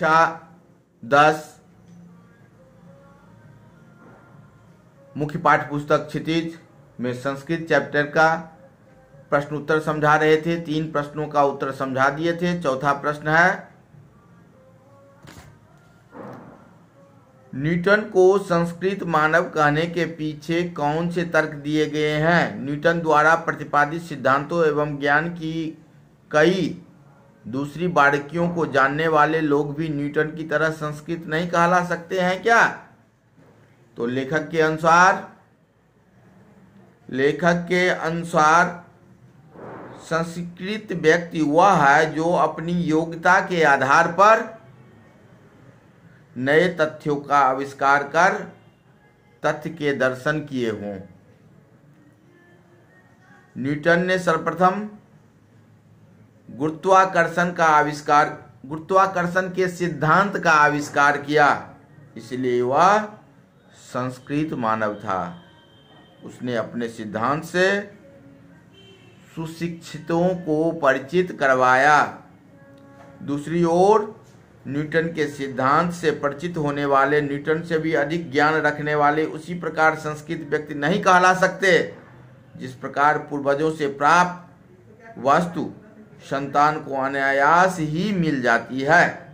कक्षा दस मुख्य पाठ्य पुस्तक क्षितिज में संस्कृत चैप्टर का प्रश्न उत्तर समझा रहे थे, तीन प्रश्नों का उत्तर समझा दिए थे, चौथा प्रश्न है, न्यूटन को संस्कृत मानव कहने के पीछे कौन से तर्क दिए गए हैं? न्यूटन द्वारा प्रतिपादित सिद्धांतों एवं ज्ञान की कई दूसरी बारीकियों को जानने वाले लोग भी न्यूटन की तरह संस्कृत नहीं कहला सकते हैं क्या? तो लेखक के अनुसार, लेखक के अनुसार संस्कृत व्यक्ति वह है जो अपनी योग्यता के आधार पर नए तथ्यों का आविष्कार कर तथ्य के दर्शन किए हों। न्यूटन ने सर्वप्रथम गुरुत्वाकर्षण का आविष्कार, गुरुत्वाकर्षण के सिद्धांत का आविष्कार किया। इसलिए वह संस्कृत मानव था। उसने अपने सिद्धांत से सुशिक्षितों को परिचित करवाया। दूसरी ओर, न्यूटन के सिद्धांत से परिचित होने वाले, न्यूटन से भी अधिक ज्ञान रखने वाले उसी प्रकार संस्कृत व्यक्ति नहीं कहला सकते, जिस प्रकार पूर्वजों से प्राप्त वस्तु संतान को अनायास ही मिल जाती है।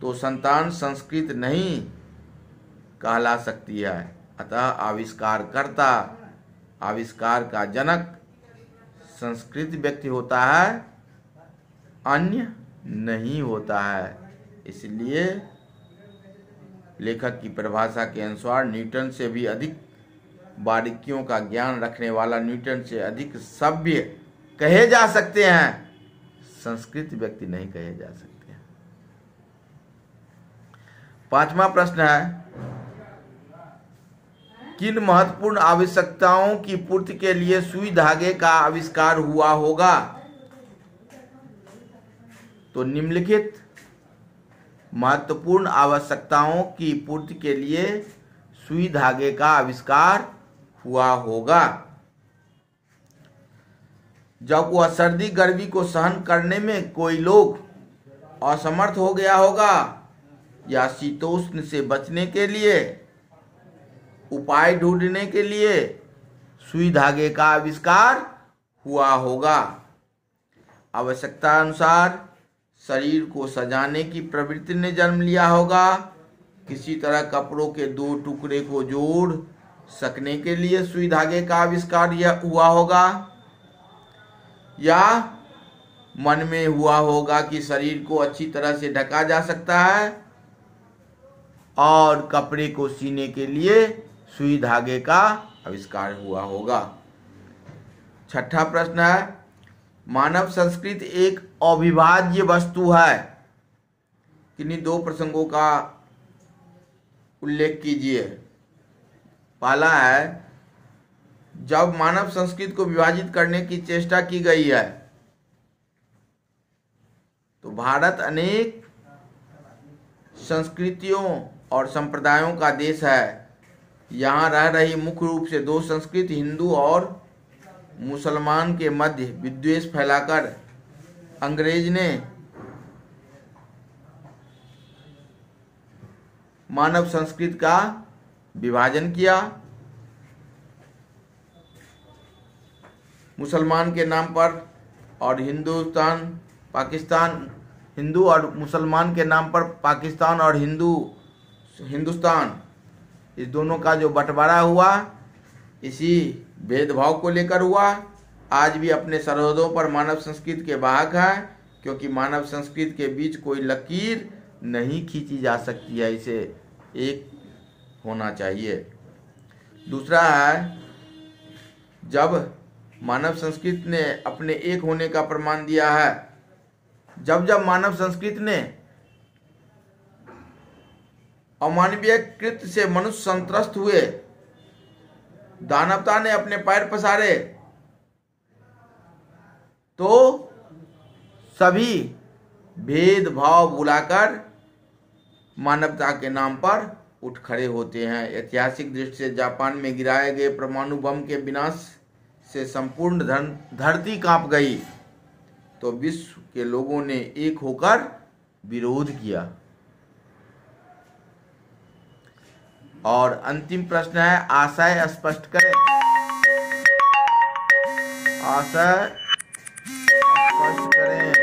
तो संतान संस्कृत नहीं कहला सकती है। अतः आविष्कार करता, आविष्कार का जनक संस्कृत व्यक्ति होता है, अन्य नहीं होता है। इसलिए लेखक की परिभाषा के अनुसार न्यूटन से भी अधिक बारीकियों का ज्ञान रखने वाला न्यूटन से अधिक सभ्य कहे जा सकते हैं। संस्कृत व्यक्ति नहीं कहे जा सकते हैं। पांचवा प्रश्न है, किन महत्वपूर्ण आवश्यकताओं की पूर्ति के लिए सुई धागे का आविष्कार हुआ होगा? तो निम्नलिखित महत्वपूर्ण आवश्यकताओं की पूर्ति के लिए सुई धागे का आविष्कार हुआ होगा। जब वह सर्दी गर्मी को सहन करने में कोई लोग असमर्थ हो गया होगा या शीतोष्ण से बचने के लिए, उपाय ढूँढने के लिए सुई धागे का आविष्कार हुआ होगा। आवश्यकता अनुसार शरीर को सजाने की प्रवृत्ति ने जन्म लिया होगा। किसी तरह कपड़ों के दो टुकड़े को जोड़ सकने के लिए सुई धागे का आविष्कार यह हुआ होगा। या मन में हुआ होगा कि शरीर को अच्छी तरह से ढका जा सकता है और कपड़े को सीने के लिए सुई धागे का आविष्कार हुआ होगा। छठा प्रश्न है, मानव संस्कृत एक अविभाज्य वस्तु है। किन्हीं दो प्रसंगों का उल्लेख कीजिए। पहला है जब मानव संस्कृत को विभाजित करने की चेष्टा की गई है तो भारत अनेक संस्कृतियों और संप्रदायों का देश है। यहाँ रह रही मुख्य रूप से दो संस्कृत, हिंदू और मुसलमान के मध्य विद्वेष फैलाकर अंग्रेज़ ने मानव संस्कृत का विभाजन किया। मुसलमान के नाम पर और हिंदुस्तान, पाकिस्तान, हिंदू और मुसलमान के नाम पर पाकिस्तान और हिंदू, हिंदुस्तान। इस दोनों का जो बंटवारा हुआ, इसी भेदभाव को लेकर हुआ। आज भी अपने सरहदों पर मानव संस्कृति के वाहक हैं, क्योंकि मानव संस्कृति के बीच कोई लकीर नहीं खींची जा सकती है। इसे एक होना चाहिए। दूसरा है, जब मानव संस्कृत ने अपने एक होने का प्रमाण दिया है। जब जब मानव संस्कृत ने अमानवीय कृत से मनुष्य संत्रस्त हुए, दानवता ने अपने पैर पसारे तो सभी भेदभाव बुलाकर मानवता के नाम पर उठ खड़े होते हैं। ऐतिहासिक दृष्टि से जापान में गिराए गए परमाणु बम के विनाश से संपूर्ण धरती काँप गई। तो विश्व के लोगों ने एक होकर विरोध किया। और अंतिम प्रश्न है, आशय स्पष्ट करें। आशय स्पष्ट करें।